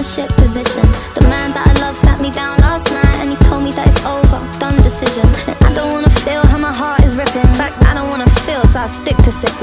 a shit position. The man that I love sat me down last night And he told me that it's over, done decision. And I don't wanna feel how my heart is ripping. In fact, I don't wanna feel, so I stick to sipping.